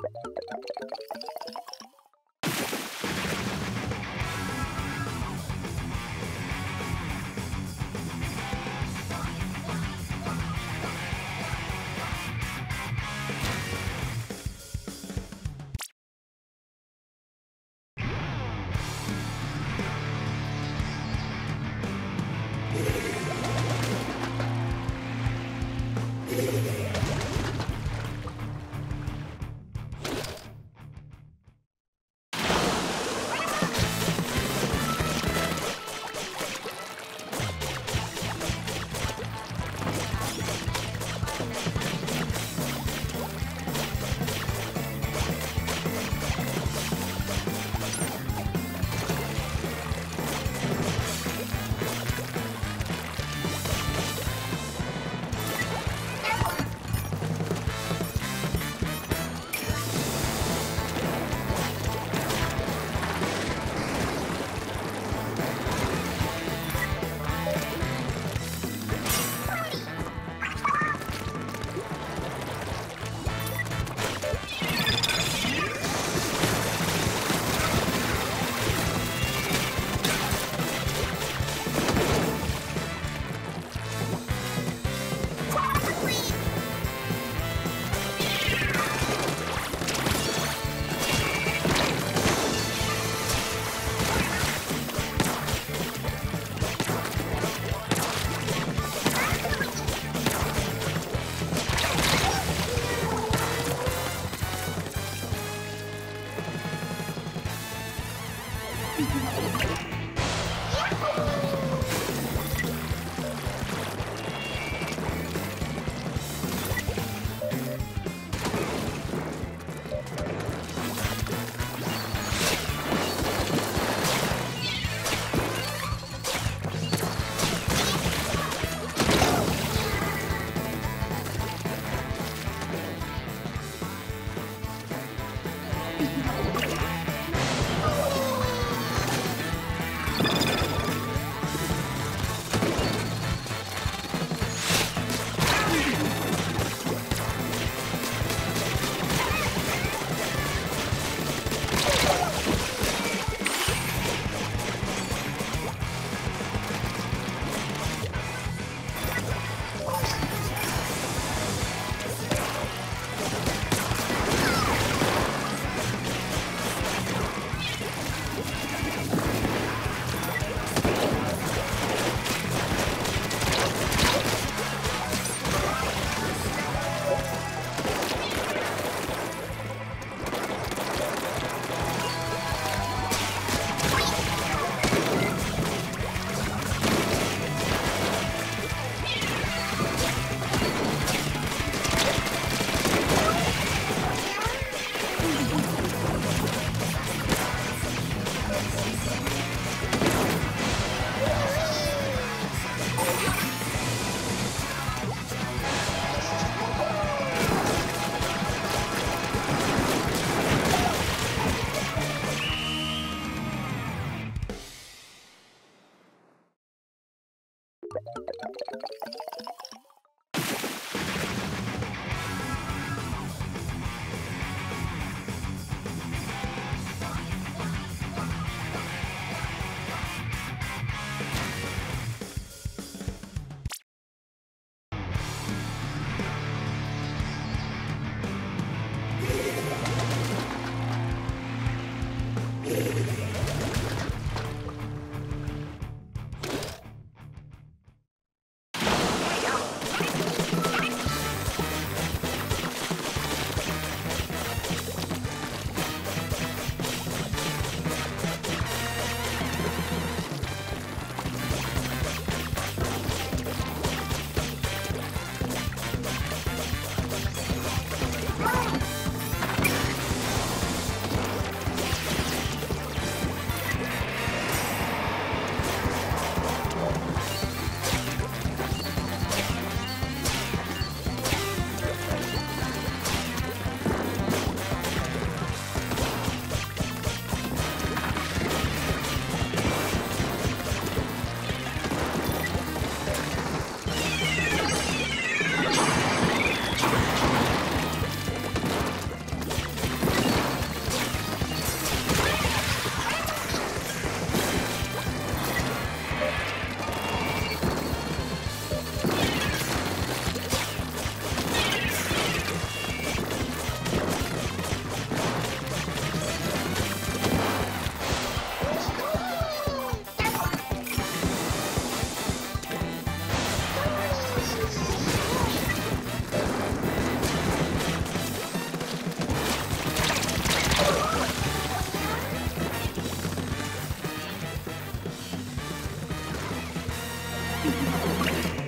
Thank you. あっ!